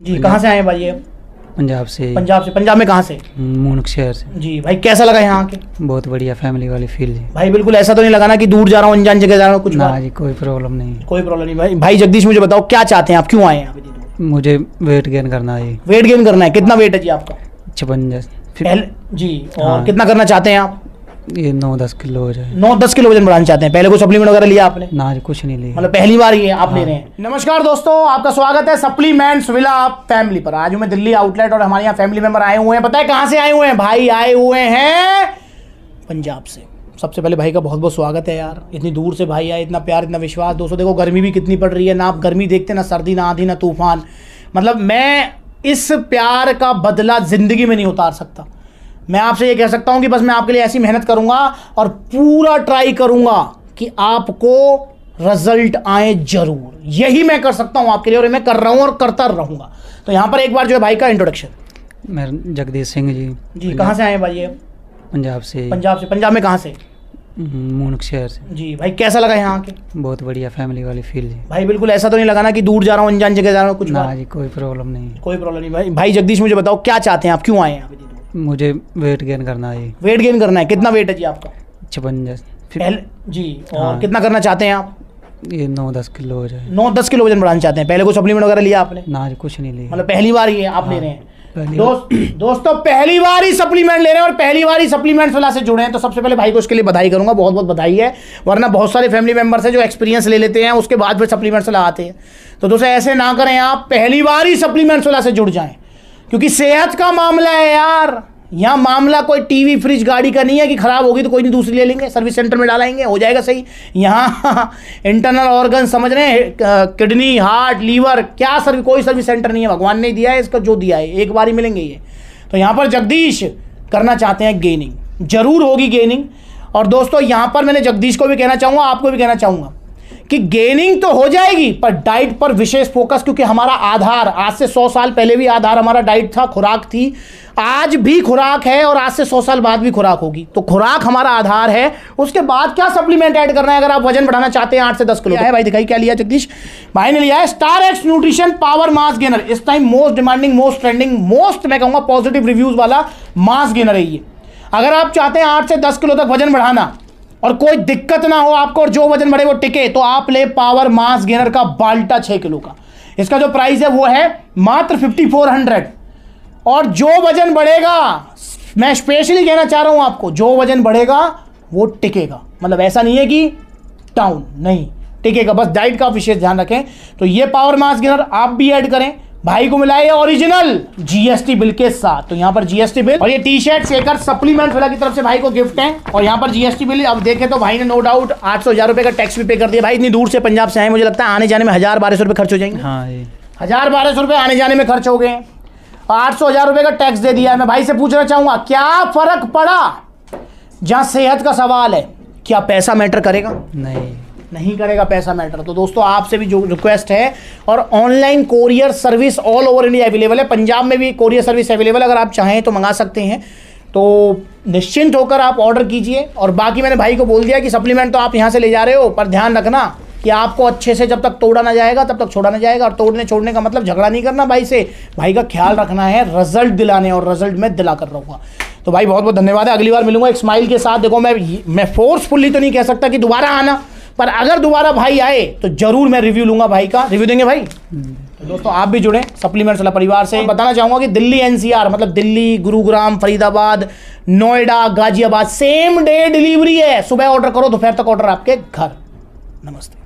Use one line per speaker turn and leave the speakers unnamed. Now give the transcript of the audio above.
जी कहाँ से आए भाई ये?
पंजाब से।
पंजाब से। पंजाब में कहाँ से?
मूनक शहर से।
जी भाई कैसा लगा यहाँ आके?
बहुत बढ़िया फैमिली वाली फील है
भाई बिल्कुल ऐसा तो नहीं लगा ना कि दूर जा रहा हूँ अनजान जगह जा रहा हूँ कुछ
ना जी कोई प्रॉब्लम नहीं।
कोई प्रॉब्लम नहीं। भाई भाई जगदीश मुझे बताओ क्या चाहते हैं? आप क्यों आए हैं
मुझे वेट गेन करना है।
वेट गेन करना है? कितना वेट है जी आपका? पहले जी और
हाँ।
कितना करना चाहते हैं आप?
ये नौ दस किलो हो जाए।
नौ दस किलो वज़न बढ़ाना चाहते हैं। पहले कोई सप्लीमेंट वगैरह लिया आपने?
ना जी कुछ नहीं लिया।
मतलब पहली बार ये आप ले। रहे हैं नमस्कार दोस्तों आपका स्वागत है सप्लीमेंट्स विला फैमिली पर। आज मैं दिल्ली आउटलेट और हमारे यहाँ फैमिली मेंबर आए हुए हैं। पता है कहाँ से आए हुए हैं? भाई आए हुए हैं पंजाब से। सबसे पहले भाई का बहुत बहुत स्वागत है यार। इतनी दूर से भाई आए इतना प्यार इतना विश्वास। दोस्तों देखो गर्मी भी कितनी पड़ रही है। ना आप गर्मी देखते ना सर्दी ना आंधी ना तूफ़ान। मतलब मैं इस प्यार का बदला ज़िंदगी में नहीं उतार सकता। मैं आपसे ये कह सकता हूँ कि बस मैं आपके लिए ऐसी मेहनत करूँगा और पूरा ट्राई करूँगा कि आपको रिज़ल्ट आए ज़रूर। यही मैं कर सकता हूँ आपके लिए और मैं कर रहा हूँ और करता रहूँगा। तो यहाँ पर एक बार जो है भाई का इंट्रोडक्शन
मैं जगदीश सिंह जी।
जी कहाँ से आए हैं भाई ये?
पंजाब से।
पंजाब से। पंजाब में कहाँ से?
मूनक शहर से।
जी भाई कैसा लगा यहाँ के
बहुत बढ़िया फैमिली वाली फील है
भाई बिल्कुल ऐसा तो नहीं लगा ना कि दूर जा रहा हूँ अनजान जगह जा रहा हूँ कुछ
ना जी कोई प्रॉब्लम नहीं।
कोई प्रॉब्लम नहीं। भाई भाई जगदीश मुझे बताओ क्या चाहते हैं आप? क्यों आए हैं
मुझे वेट गेन करना है।
वेट गेन करना है। कितना वेट है जी आपका?
फिर
पहले जी और
हाँ।
कितना करना चाहते हैं आप?
ये नौ दस किलो हो जाए।
नौ दस किलो वज़न बढ़ाना चाहते हैं। पहले कोई सप्लीमेंट वगैरह लिया आपने?
ना जी कुछ नहीं लिया।
मतलब पहली बार ये आप ले
हाँ,
रहे हैं दोस्त दोस्तों पहली बार ही सप्लीमेंट ले रहे हैं और पहली बार ही सप्लीमेंट वाला से जुड़े हैं। तो सबसे पहले भाई को उसके लिए बधाई करूँगा। बहुत बहुत बधाई है। वरना बहुत सारे फैमिली मेंबर्स हैं जो एक्सपीरियंस ले लेते हैं उसके बाद फिर सप्लीमेंट्स वाला आते हैं। तो दोस्तों ऐसे ना करें आप। पहली बार ही सप्लीमेंट्स वाला से जुड़ जाएँ। क्योंकि सेहत का मामला है यार। यहाँ मामला कोई टीवी, फ्रिज, गाड़ी का नहीं है कि खराब होगी तो कोई नहीं, दूसरी ले लेंगे। सर्विस सेंटर में डालेंगे, हो जाएगा सही। यहाँ इंटरनल ऑर्गन समझ रहे हैं किडनी हार्ट लीवर क्या सर्विस कोई सर्विस सेंटर नहीं है। भगवान ने दिया है, इसका जो दिया है, एक बार ही मिलेंगे ये। तो यहाँ पर जगदीश करना चाहते हैं गेनिंग ज़रूर होगी गेनिंग और दोस्तों, यहाँ पर मैंने जगदीश को भी कहना चाहूँगा, आपको भी कहना चाहूँगा। कि गेनिंग तो हो जाएगी पर डाइट पर विशेष फोकस क्योंकि हमारा आधार आज से सौ साल पहले भी आधार हमारा डाइट था खुराक थी। आज भी खुराक है और आज से सौ साल बाद भी खुराक होगी। तो खुराक हमारा आधार है। उसके बाद क्या सप्लीमेंट ऐड करना है? अगर आप वज़न बढ़ाना चाहते हैं आठ से दस किलो। है भाई? दिखाई क्या लिया जगदीश? भाई ने लिया है star X nutrition power mass gainer इस time most demanding most trending most मैं कहूँगा पॉजिटिव रिव्यूज़ वाला मास गेनर है ये। अगर आप चाहते हैं आठ से दस किलो तक वज़न बढ़ाना और कोई दिक्कत ना हो आपको और जो वज़न बढ़े वो टिके तो आप ले पावर मास गेनर का बाल्टा छह किलो का। इसका जो प्राइस है वो है मात्र फिफ्टी फोर हंड्रेड और जो वज़न बढ़ेगा, मैं स्पेशली कहना चाह रहा हूँ आपको, जो वज़न बढ़ेगा, वो टिकेगा। मतलब ऐसा नहीं है कि टाउन नहीं, टिकेगा। बस डाइट का विशेष ध्यान रखें। तो ये पावर मास गेनर आप भी ऐड करें भाई को मिला है ओरिजिनल जीएसटी बिल के साथ। तो यहाँ पर जीएसटी बिल और ये टी शर्ट शेकर सप्लीमेंट वाला की तरफ़ से भाई को गिफ्ट है। और यहाँ पर जीएसटी बिल अब देखें तो भाई ने नो डाउट आठ सौ हज़ार रुपए का टैक्स भी पे कर दिया। भाई इतनी दूर से पंजाब से आए मुझे लगता है आने जाने में हज़ार बारह सौ रुपए खर्च हो जाएँगे।
हाँ
हज़ार बारह सौ रुपये आने जाने में खर्च हो गए। आठ सौ हज़ार रुपये का टैक्स दे दिया मैं भाई से पूछना चाहूँगा क्या फ़र्क पड़ा? जहाँ सेहत का सवाल है क्या पैसा मैटर करेगा?
नहीं।
नहीं करेगा पैसा मैटर। तो दोस्तों, आपसे भी जो रिक्वेस्ट है, और online courier service all over India available है। पंजाब में भी कोरियर सर्विस अवेलेबल अगर आप चाहें तो मंगा सकते हैं। तो निश्चिंत होकर आप ऑर्डर कीजिए। और बाकी मैंने भाई को बोल दिया कि सप्लीमेंट तो आप यहाँ से ले जा रहे हो, पर ध्यान रखना कि आपको अच्छे से जब तक तोड़ा ना जाएगा, तब तक छोड़ा ना जाएगा। और तोड़ने छोड़ने का मतलब झगड़ा नहीं करना भाई से। भाई का ख्याल रखना है रिज़ल्ट दिलाने और रिज़ल्ट मैं दिला कर रहूँगा। तो भाई बहुत बहुत धन्यवाद है। अगली बार मिलूँगा एक स्माइल के साथ। देखो, मैं मैं फोर्सफुल्ली तो नहीं कह सकता कि दोबारा आना। पर अगर दोबारा भाई आए तो ज़रूर मैं रिव्यू लूँगा भाई का। रिव्यू देंगे भाई? तो दोस्तों आप भी जुड़े सप्लीमेंट्स वाला परिवार से। बताना चाहूँगा कि दिल्ली एनसीआर मतलब Delhi Gurugram Faridabad Noida Ghaziabad same day delivery है। सुबह ऑर्डर करो दोपहर तक ऑर्डर आपके घर। नमस्ते।